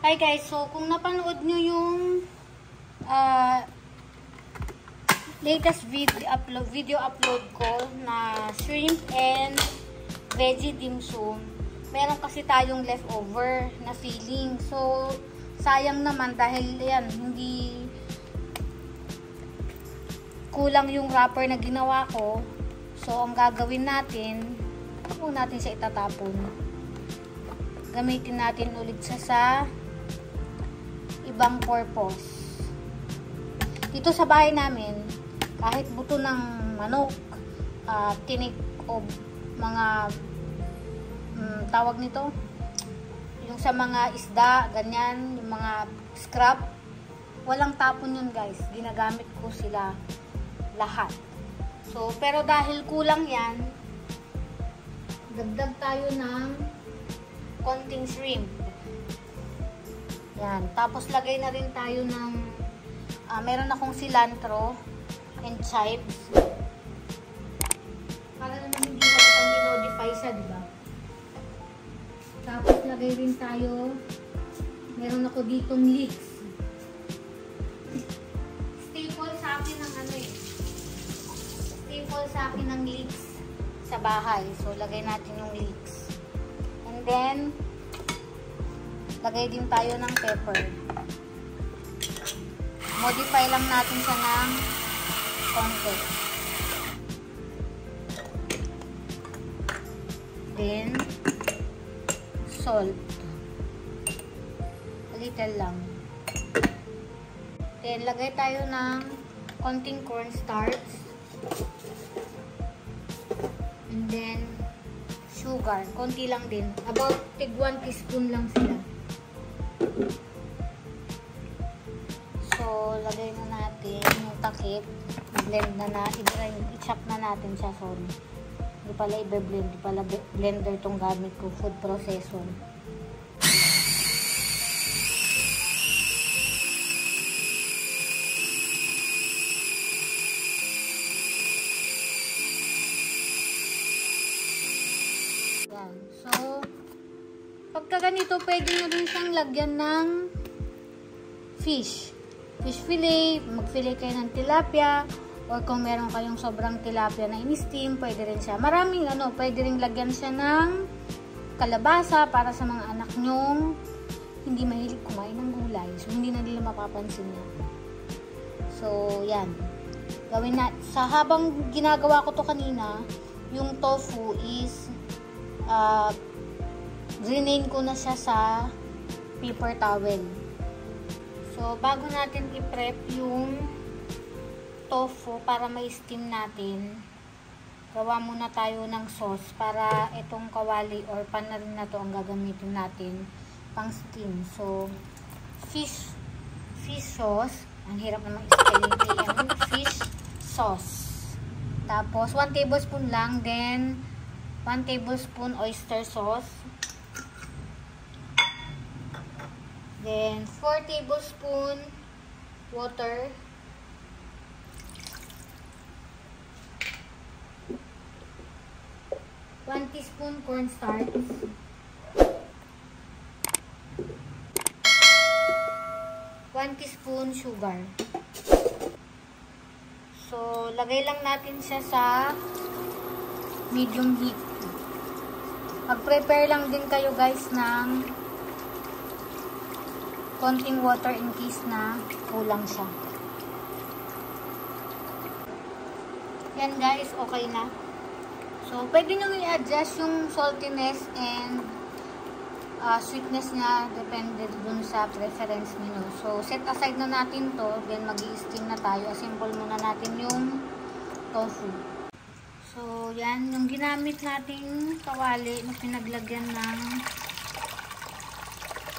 Hi guys, so kung napanood nyo yung uh, latest video upload, video upload ko na shrimp and veggie dim sum, meron kasi tayong leftover na filling. So, sayang naman dahil yan, hindi kulang yung wrapper na ginawa ko. So, ang gagawin natin, huwag natin siya itatapon. Gamitin natin ulit siya sa ibang purpose. Dito sa bahay namin, kahit buto ng manok, uh, tinik o mga um, tawag nito, yung sa mga isda, ganyan, yung mga scrap, walang tapon yun guys. Ginagamit ko sila lahat. So, pero dahil kulang yan, dagdag tayo ng konting shrimp. Yan. Tapos lagay na rin tayo ng uh, meron akong cilantro and chives. Para naman hindi natin minodify siya, di ba? Tapos lagay rin tayo meron ako ditong leeks. Staple sa akin ng ano eh. Staple sa akin ng leeks sa bahay. So, lagay natin yung leeks. And then, Lagay din tayo ng pepper. Modify lang natin siya ng konti. Then, salt. A little lang. Then, lagay tayo ng konting cornstarch. And then, sugar. Konti lang din. About tig 1 teaspoon lang sila. So, lagay na natin yung takip. Blend na na. I-chop na natin siya. Sorry. Hindi pala i-blend. Hindi pala blender itong gamit ko. Food processor. Ganito, pwede nyo rin siyang lagyan ng fish. Fish fillet, mag-fillet kayo ng tilapia, or kung meron kayong sobrang tilapia na in-steam, pwede rin siya. Maraming ano, pwede rin lagyan siya ng kalabasa para sa mga anak nyong hindi mahilig kumain ng gulay. So, hindi na nila mapapansin yan. So, yan. Gawin na, sa habang ginagawa ko to kanina, yung tofu is uh, Rinain ko na siya sa paper towel. So, bago natin i-prep yung tofu para may steam natin, gawa muna tayo ng sauce para itong kawali or pan na to ang gagamitin natin pang steam. So, fish fish sauce. Ang hirap naman i-spelling. Fish sauce. Tapos, 1 tablespoon lang. Then, 1 tablespoon oyster sauce. Then, 4 tablespoon water. One teaspoon cornstarch. One teaspoon sugar. So, lagay lang natin siya sa medium heat. Mag-prepare lang din kayo guys ng konting water in case na kulang siya. Yan guys, okay na. So, pwede nyo i-adjust yung saltiness and uh, sweetness niya depende dun sa preference niyo. So, set aside na natin to. Then, mag steam na tayo. Assemble muna natin yung tofu. So, yan. Yung ginamit nating kawali na pinaglagyan ng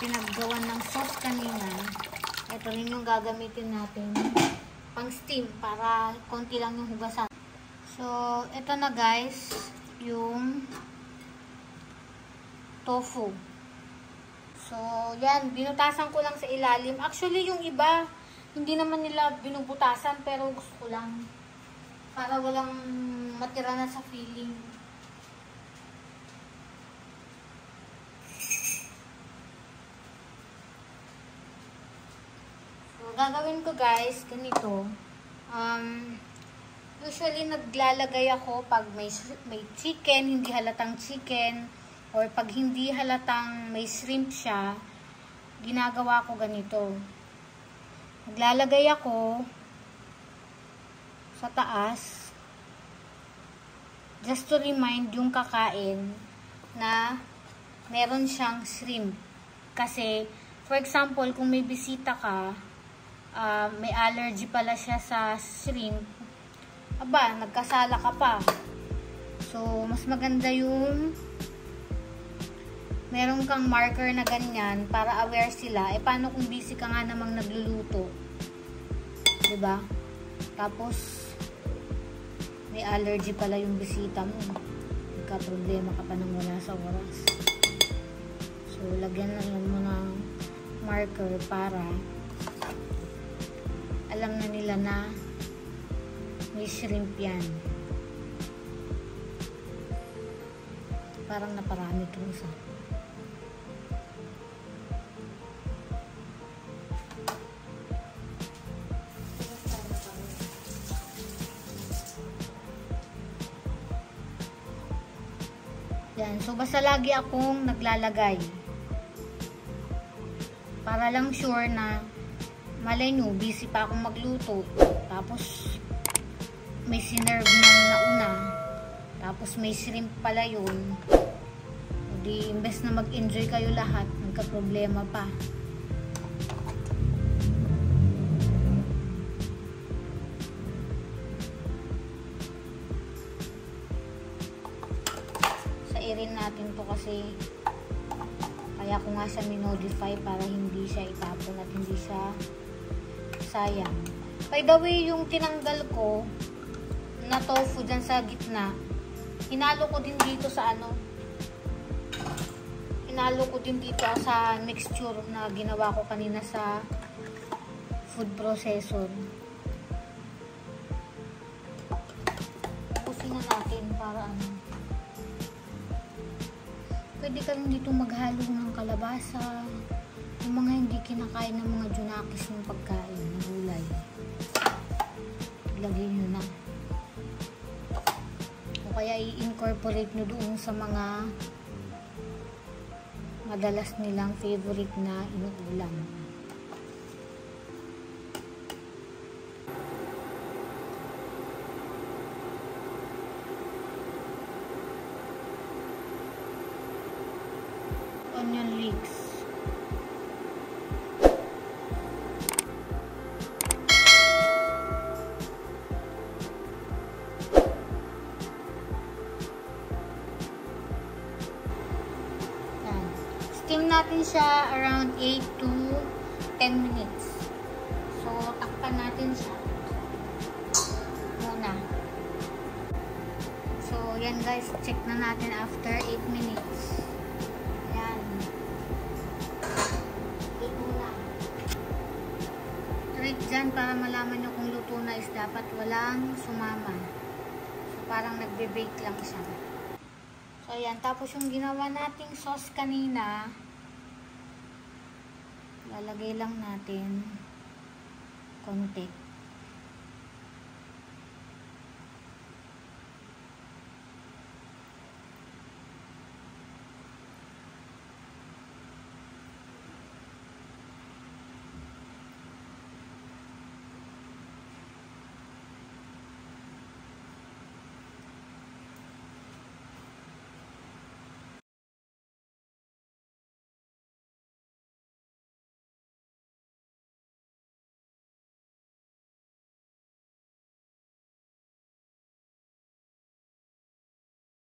pinaggawan ng sauce kanina, ito rin yung gagamitin natin pang steam para konti lang yung hugasan. So, ito na guys, yung tofu. So, yan, binutasan ko lang sa ilalim. Actually, yung iba, hindi naman nila binubutasan, pero gusto ko lang para walang matira na sa feeling. Gagawin ko guys, ganito. Um, usually naglalagay ako pag may, may chicken, hindi halatang chicken, or pag hindi halatang may shrimp siya, ginagawa ko ganito. Naglalagay ako sa taas just to remind yung kakain na meron siyang shrimp. Kasi, for example, kung may bisita ka, uh, may allergy pala siya sa shrimp, aba, nagkasala ka pa. So, mas maganda yung meron kang marker na ganyan para aware sila. Eh, paano kung busy ka nga namang nagluluto? ba? Diba? Tapos, may allergy pala yung bisita mo. Nagka-problema ka pa nang wala sa oras. So, lagyan na lang mo ng marker para alam na nila na may shrimp yan. Parang naparami ito sa Yan. So, basta lagi akong naglalagay. Para lang sure na malay nyo, busy pa akong magluto. Tapos, may sinerve na nauna. Tapos, may shrimp pala yun. Hindi, imbes na mag-enjoy kayo lahat, nagka-problema pa. rin natin to kasi kaya ko nga siya minodify para hindi siya itapon at hindi siya sayang. By the way, yung tinanggal ko na tofu dyan sa gitna, hinalo ko din dito sa ano, hinalo ko din dito sa mixture na ginawa ko kanina sa food processor. Pusin na natin para ano. Pwede ka rin dito maghalo ng kalabasa. Yung mga hindi kinakain ng mga junakis ng pagkain, ng gulay. Ilagay nyo na. O kaya i-incorporate nyo doon sa mga madalas nilang favorite na inuulam. onion leeks. Steam natin siya around 8 to 10 minutes. So, takpan natin siya. Muna. So, yan guys. Check na natin after 8 minutes. trick dyan para malaman nyo kung luto na is dapat walang sumama. So, parang nagbe-bake lang siya. So, ayan. Tapos yung ginawa nating sauce kanina, lalagay lang natin konti.